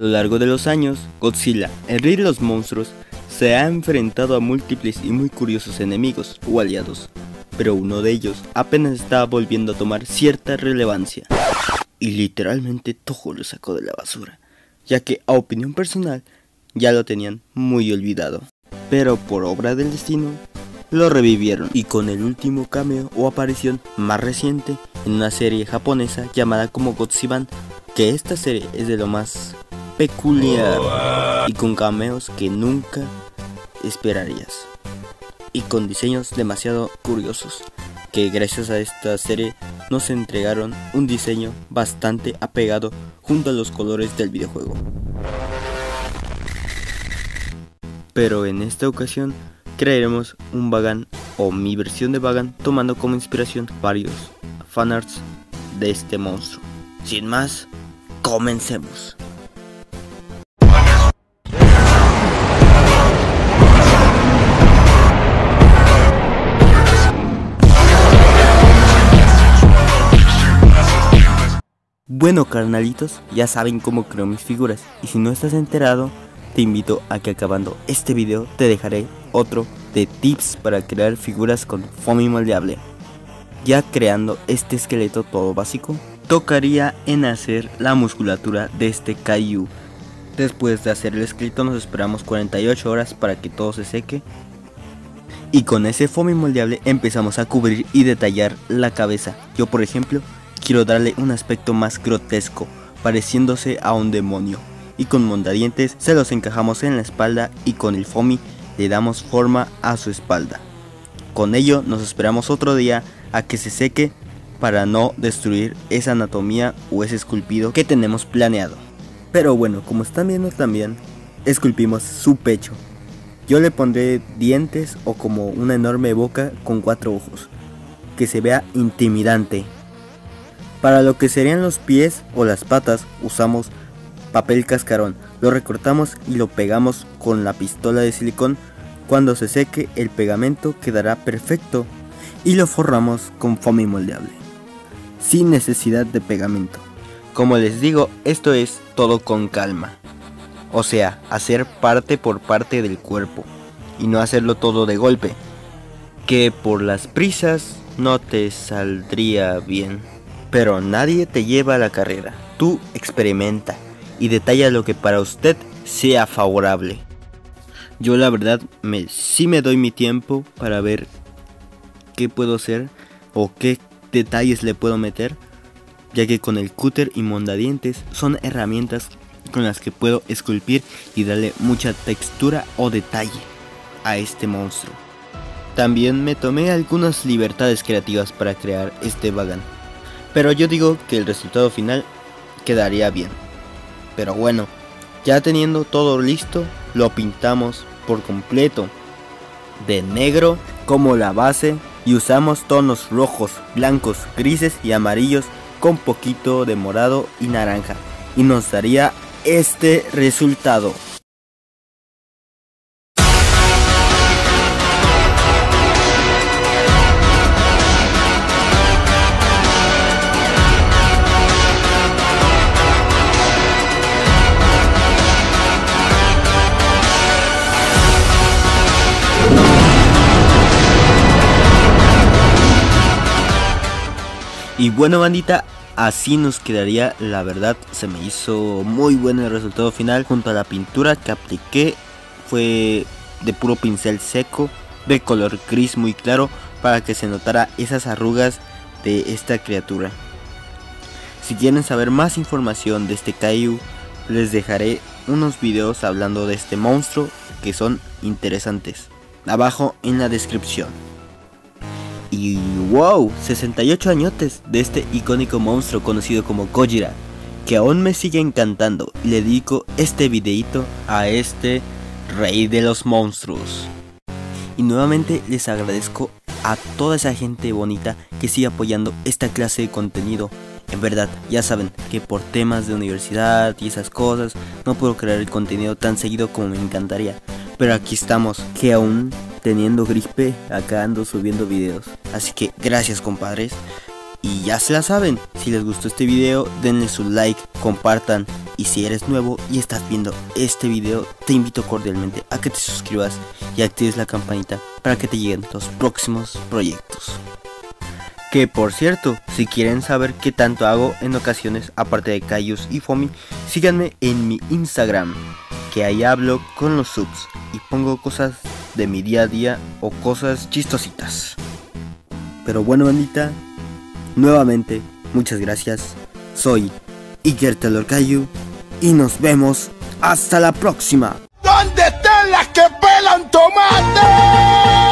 A lo largo de los años, Godzilla, el rey de los monstruos, se ha enfrentado a múltiples y muy curiosos enemigos o aliados, pero uno de ellos apenas estaba volviendo a tomar cierta relevancia. Y literalmente todo lo sacó de la basura, ya que a opinión personal ya lo tenían muy olvidado. Pero por obra del destino, lo revivieron y con el último cameo o aparición más reciente en una serie japonesa llamada como Godziban, que esta serie es de lo más peculiar y con cameos que nunca esperarías y con diseños demasiado curiosos que gracias a esta serie nos entregaron un diseño bastante apegado junto a los colores del videojuego. Pero en esta ocasión crearemos un Bagan o mi versión de Bagan tomando como inspiración varios fanarts de este monstruo. Sin más, comencemos. Bueno carnalitos, ya saben cómo creo mis figuras y si no estás enterado, te invito a que acabando este video te dejaré otro de tips para crear figuras con foamy moldeable. Ya creando este esqueleto todo básico, tocaría en hacer la musculatura de este Kaiju. Después de hacer el esqueleto nos esperamos 48 horas para que todo se seque. Y con ese foamy moldeable empezamos a cubrir y detallar la cabeza. Yo por ejemplo quiero darle un aspecto más grotesco, pareciéndose a un demonio. Y con mondadientes se los encajamos en la espalda y con el foamy le damos forma a su espalda. Con ello nos esperamos otro día a que se seque para no destruir esa anatomía o ese esculpido que tenemos planeado. Pero bueno, como están viendo también, esculpimos su pecho. Yo le pondré dientes o como una enorme boca con cuatro ojos, que se vea intimidante. Para lo que serían los pies o las patas usamos papel cascarón. Lo recortamos y lo pegamos con la pistola de silicón. Cuando se seque el pegamento quedará perfecto y lo forramos con foamy moldeable. Sin necesidad de pegamento. Como les digo, esto es todo con calma. O sea, hacer parte por parte del cuerpo y no hacerlo todo de golpe. Que por las prisas no te saldría bien. Pero nadie te lleva a la carrera. Tú experimenta y detalla lo que para usted sea favorable. Yo la verdad me, sí me doy mi tiempo para ver qué puedo hacer o qué detalles le puedo meter, ya que con el cúter y mondadientes son herramientas con las que puedo esculpir y darle mucha textura o detalle a este monstruo. También me tomé algunas libertades creativas para crear este Bagan, pero yo digo que el resultado final quedaría bien. Pero bueno, ya teniendo todo listo, lo pintamos por completo de negro como la base y usamos tonos rojos, blancos, grises y amarillos con poquito de morado y naranja y nos daría este resultado. Y bueno bandita, así nos quedaría, la verdad se me hizo muy bueno el resultado final junto a la pintura que apliqué, fue de puro pincel seco, de color gris muy claro para que se notara esas arrugas de esta criatura. Si quieren saber más información de este Kaiju, les dejaré unos videos hablando de este monstruo que son interesantes, abajo en la descripción. Y wow, 68 añotes de este icónico monstruo conocido como Gojira, que aún me sigue encantando y le dedico este videito a este rey de los monstruos. Y nuevamente les agradezco a toda esa gente bonita que sigue apoyando esta clase de contenido. En verdad, ya saben que por temas de universidad y esas cosas no puedo crear el contenido tan seguido como me encantaría. Pero aquí estamos, que aún teniendo gripe, acá ando subiendo videos. Así que gracias compadres. Y ya se la saben, si les gustó este video, denle su like, compartan Y si eres nuevo y estás viendo este video, te invito cordialmente a que te suscribas y actives la campanita para que te lleguen los próximos proyectos. Que por cierto, si quieren saber qué tanto hago en ocasiones, aparte de Cayus y Fomi, síganme en mi Instagram, que ahí hablo con los subs y pongo cosas de mi día a día o cosas chistositas. Pero bueno, bandita, nuevamente, muchas gracias. Soy Iker Telorcayu y nos vemos hasta la próxima. ¿Dónde están las que pelan tomate?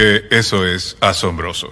Eso es asombroso.